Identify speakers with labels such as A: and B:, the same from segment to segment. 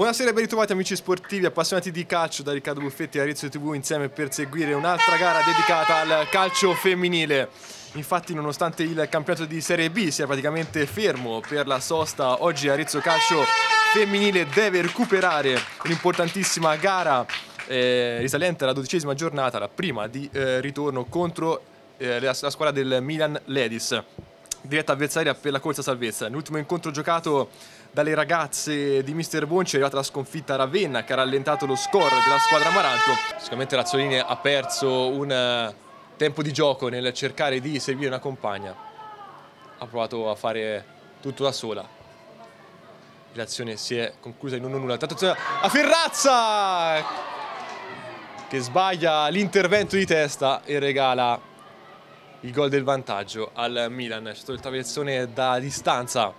A: Buonasera e ben ritrovati amici sportivi appassionati di calcio da Riccardo Buffetti e Arezzo TV insieme per seguire un'altra gara dedicata al calcio femminile. Infatti nonostante il campionato di Serie B sia praticamente fermo per la sosta, oggi Arezzo Calcio Femminile deve recuperare un'importantissima gara eh, risalente alla dodicesima giornata, la prima di eh, ritorno contro eh, la, la squadra del Milan Ladies diretta avversaria per la corsa salvezza. Nell'ultimo incontro giocato dalle ragazze di Mister Bonci è arrivata la sconfitta a Ravenna che ha rallentato lo score della squadra Amaranto. Sicuramente Razzolini ha perso un eh, tempo di gioco nel cercare di servire una compagna. Ha provato a fare tutto da sola. L'azione si è conclusa in 1-0. Attenzione a Ferrazza che sbaglia l'intervento di testa e regala il gol del vantaggio al Milan. C'è stato il traversone da distanza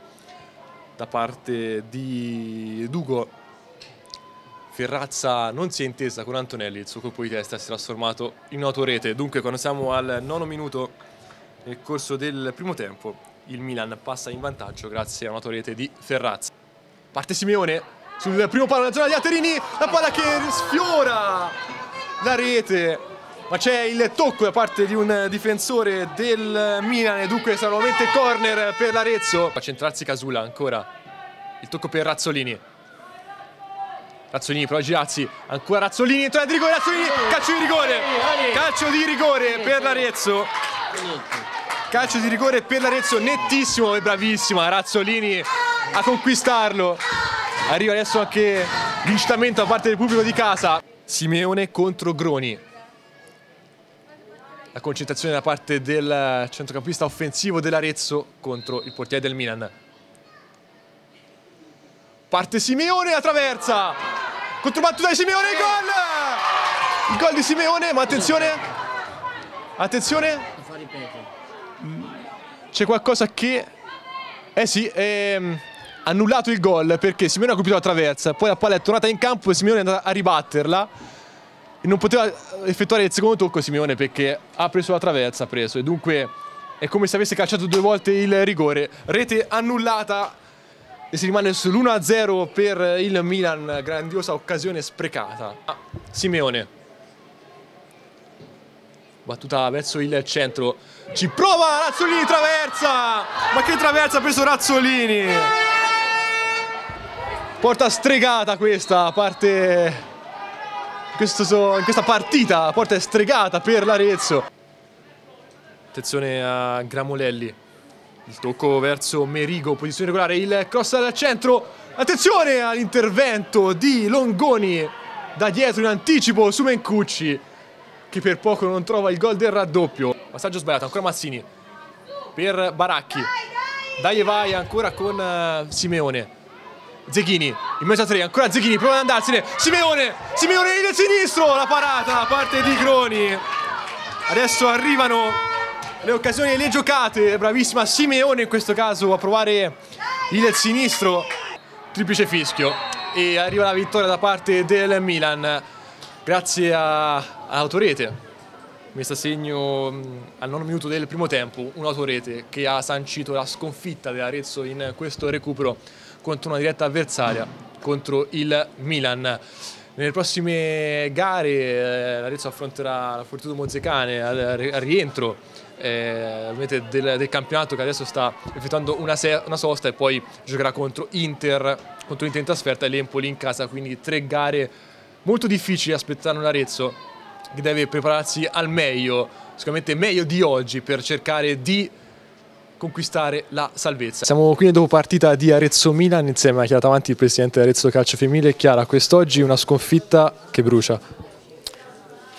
A: da parte di Dugo. Ferrazza non si è intesa con Antonelli, il suo colpo di testa si è trasformato in autorete. Dunque quando siamo al nono minuto nel corso del primo tempo il Milan passa in vantaggio grazie a un'autorete di Ferrazza. Parte Simeone sul primo palo della zona di Aterini, la palla che sfiora la rete ma c'è il tocco da parte di un difensore del Milan e dunque sarà nuovamente corner per l'Arezzo. Fa centrarsi Casula ancora, il tocco per Razzolini. Razzolini, però Girazzi, ancora Razzolini, entra di rigore, Razzolini, calcio di rigore, calcio di rigore per l'Arezzo. Calcio di rigore per l'Arezzo, nettissimo e bravissima Razzolini a conquistarlo. Arriva adesso anche l'incitamento da parte del pubblico di casa. Simeone contro Groni la concentrazione da parte del centrocampista offensivo dell'Arezzo contro il portiere del Milan. Parte Simeone, la traversa! Controbattuta di Simeone, gol! Il gol di Simeone, ma attenzione! Attenzione! C'è qualcosa che... Eh sì, ehm, annullato il gol perché Simeone ha colpito la traversa, poi la palla è tornata in campo e Simeone è andata a ribatterla non poteva effettuare il secondo tocco Simeone perché ha preso la traversa, ha preso e dunque è come se avesse calciato due volte il rigore. Rete annullata e si rimane sull'1-0 per il Milan, grandiosa occasione sprecata. Ah, Simeone. Battuta verso il centro. Ci prova Razzolini traversa! Ma che traversa ha preso Razzolini? Porta stregata questa, parte questo, in questa partita. La porta è stregata per l'Arezzo. Attenzione a Gramolelli. Il tocco verso Merigo, posizione regolare, il cross al centro. Attenzione all'intervento di Longoni da dietro in anticipo su Mencucci che per poco non trova il gol del raddoppio. Passaggio sbagliato, ancora Mazzini per Baracchi. Dai vai ancora con uh, Simeone. Zeghini in mezzo a tre, ancora Zeghini, prova ad andarsene, Simeone, Simeone il sinistro, la parata da parte di Groni. Adesso arrivano le occasioni e le giocate, bravissima Simeone in questo caso a provare il sinistro, triplice fischio. E arriva la vittoria da parte del Milan grazie all'autorete messa a segno al nono minuto del primo tempo un autorete che ha sancito la sconfitta dell'Arezzo in questo recupero contro una diretta avversaria, contro il Milan. Nelle prossime gare eh, l'Arezzo affronterà la Fortitudo Mozzecane al, al rientro eh, del, del, campionato che adesso sta effettuando una, una, sosta e poi giocherà contro Inter, contro Inter in trasferta e l'Empoli in casa, quindi tre gare molto difficili aspettano l'Arezzo che deve prepararsi al meglio, sicuramente meglio di oggi per cercare di conquistare la salvezza. Siamo quindi dopo partita di Arezzo-Milan insieme a Chiara Tavanti, il presidente di Arezzo Calcio Femminile. Chiara, quest'oggi una sconfitta che brucia.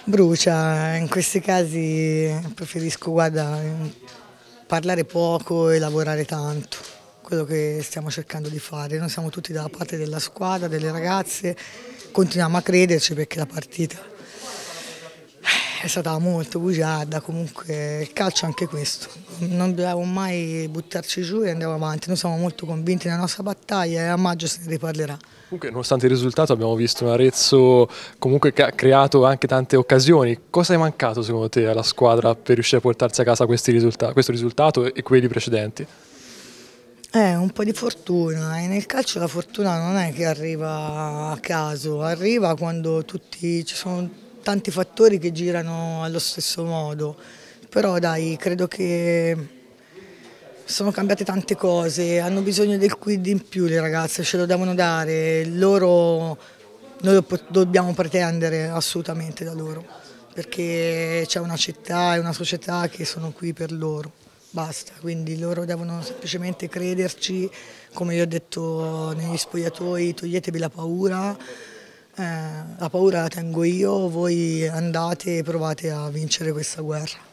B: Brucia, in questi casi preferisco guarda, parlare poco e lavorare tanto, quello che stiamo cercando di fare. Noi siamo tutti dalla parte della squadra, delle ragazze, continuiamo a crederci perché la partita è stata molto bugiarda, comunque il calcio è anche questo, non dobbiamo mai buttarci giù e andiamo avanti, noi siamo molto convinti nella nostra battaglia e a maggio se ne riparlerà.
A: Comunque nonostante il risultato abbiamo visto un Arezzo comunque che ha creato anche tante occasioni, cosa è mancato secondo te alla squadra per riuscire a portarsi a casa risultati, questo risultato e quelli precedenti?
B: Eh, un po' di fortuna e nel calcio la fortuna non è che arriva a caso, arriva quando tutti, ci sono tanti fattori che girano allo stesso modo, però dai, credo che sono cambiate tante cose, hanno bisogno del quid in più le ragazze, ce lo devono dare, loro, noi dobbiamo pretendere assolutamente da loro, perché c'è una città e una società che sono qui per loro basta, quindi loro devono semplicemente crederci, come io ho detto negli spogliatoi, toglietevi la paura, eh, la paura la tengo io, voi andate e provate a vincere questa guerra.